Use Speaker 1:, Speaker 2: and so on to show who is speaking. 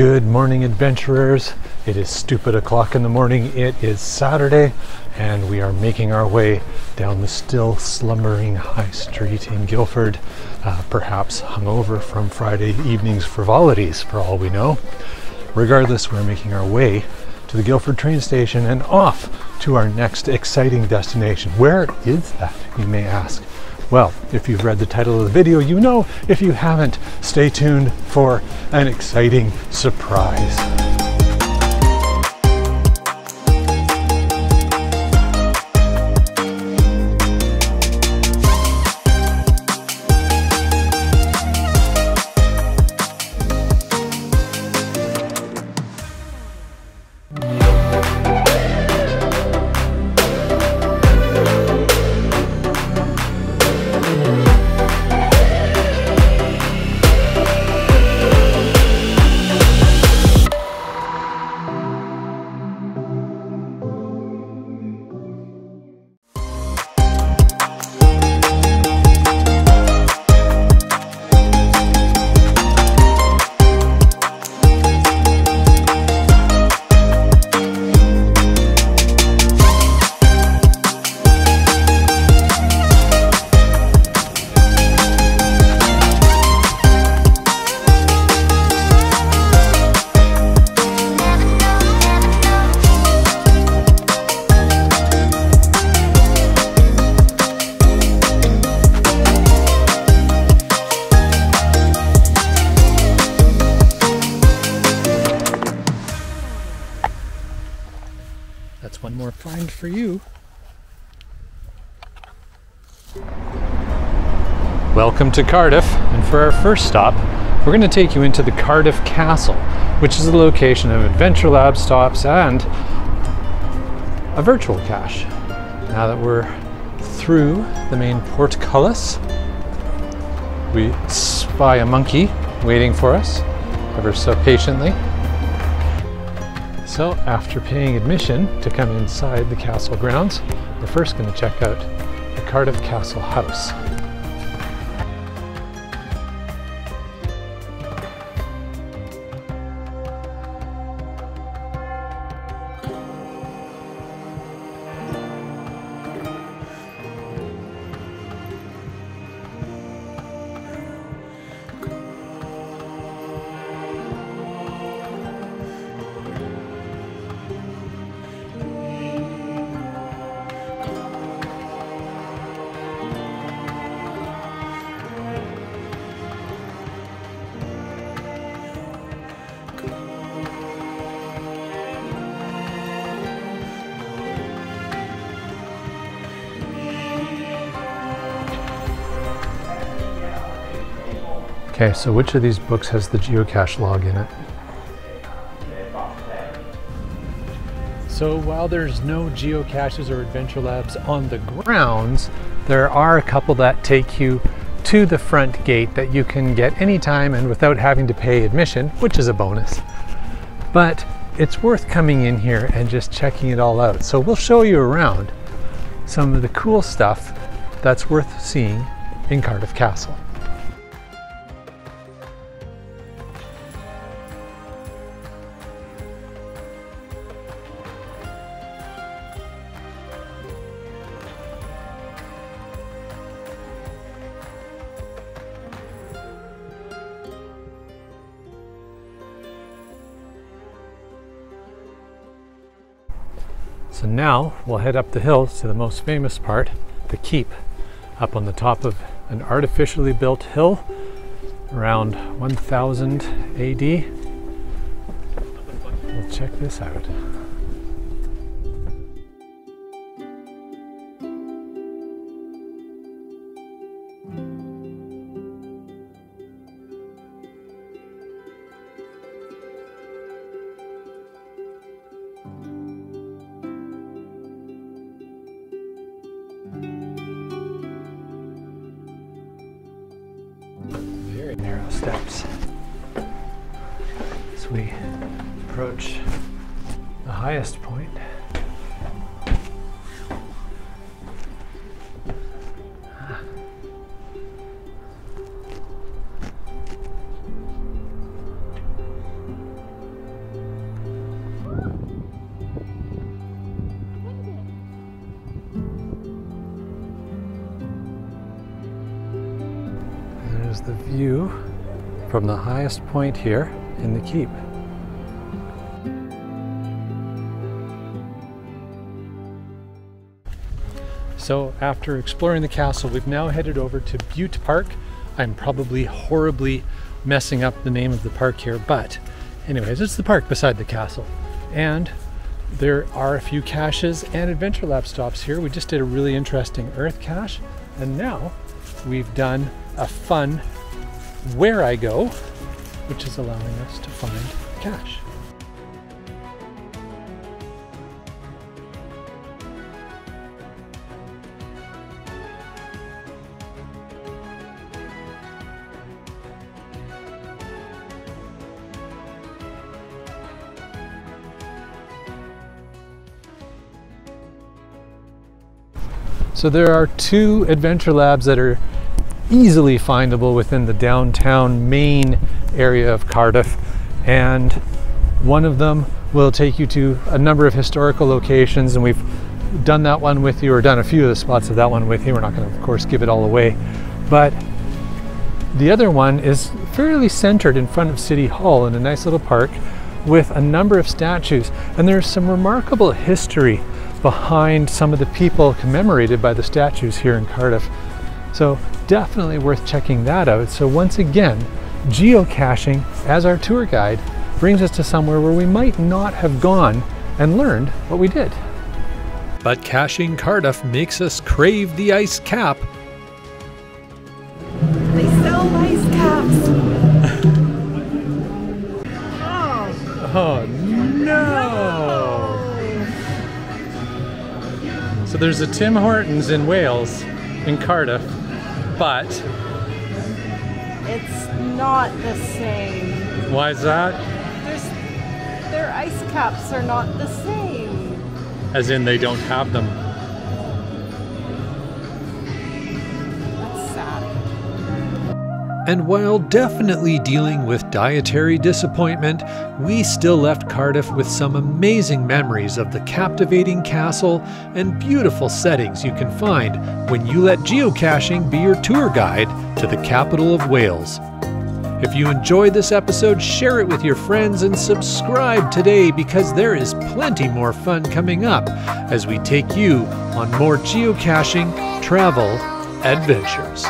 Speaker 1: Good morning, adventurers. It is stupid o'clock in the morning. It is Saturday, and we are making our way down the still slumbering high street in Guildford, uh, perhaps hungover from Friday evening's frivolities, for all we know. Regardless, we're making our way to the Guildford train station and off to our next exciting destination. Where is that, you may ask? Well, if you've read the title of the video, you know. If you haven't, stay tuned for an exciting surprise. For you. Welcome to Cardiff, and for our first stop, we're going to take you into the Cardiff Castle, which is the location of Adventure Lab stops and a virtual cache. Now that we're through the main portcullis, we spy a monkey waiting for us, ever so patiently. So after paying admission to come inside the castle grounds, we're first going to check out the Cardiff Castle House. Okay, so which of these books has the geocache log in it? So while there's no geocaches or adventure labs on the grounds, there are a couple that take you to the front gate that you can get anytime and without having to pay admission, which is a bonus. But it's worth coming in here and just checking it all out. So we'll show you around some of the cool stuff that's worth seeing in Cardiff Castle. So now we'll head up the hill to the most famous part, the keep, up on the top of an artificially built hill around 1000 AD. We'll check this out. Narrow steps as we approach the highest point. There's the view from the highest point here in the keep. So after exploring the castle, we've now headed over to Bute Park. I'm probably horribly messing up the name of the park here, but anyways, it's the park beside the castle. And there are a few caches and Adventure Lab stops here. We just did a really interesting Earth cache, and now we've done a fun Wherigo, which is allowing us to find cache. So there are two adventure labs that are easily findable within the downtown main area of Cardiff and one of them will take you to a number of historical locations and we've done that one with you or done a few of the spots of that one with you. We're not going to of course give it all away but the other one is fairly centered in front of City Hall in a nice little park with a number of statues and there's some remarkable history behind some of the people commemorated by the statues here in Cardiff. So definitely worth checking that out. So once again, geocaching as our tour guide brings us to somewhere where we might not have gone and learned what we did. But caching Cardiff makes us crave the Iced Capp.
Speaker 2: They sell Iced Capps. oh.
Speaker 1: Oh no! So there's a Tim Hortons in Wales, in Cardiff, but
Speaker 2: It's not the same.
Speaker 1: why is that?
Speaker 2: There's their Iced Capps are not the same.
Speaker 1: As in they don't have them. And while definitely dealing with dietary disappointment, we still left Cardiff with some amazing memories of the captivating castle and beautiful settings you can find when you let geocaching be your tour guide to the capital of Wales. If you enjoyed this episode, share it with your friends and subscribe today because there is plenty more fun coming up as we take you on more geocaching travel adventures.